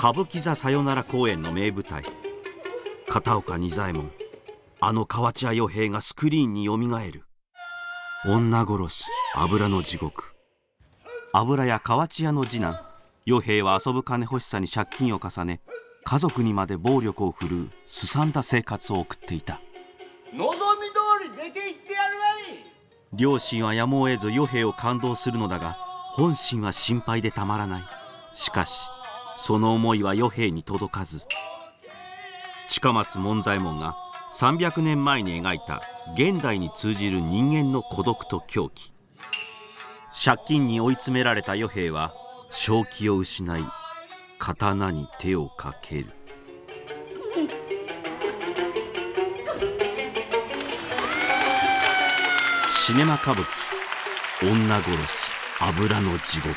歌舞伎座さよなら公演の名舞台。片岡仁左衛門。あの河内屋与兵がスクリーンによみがえる。女殺し油の地獄。油屋河内屋の次男。与兵は遊ぶ金欲しさに借金を重ね家族にまで暴力を振るうすさんだ生活を送っていた。望み通り出て行ってやるわい。両親はやむを得ず与兵を感動するのだが本心は心配でたまらない。しかしその思いは与兵に届かず近松門左衛門が300年前に描いた現代に通じる人間の孤独と狂気。借金に追い詰められた与兵は正気を失い刀に手をかける。シネマ歌舞伎女殺し油の地獄。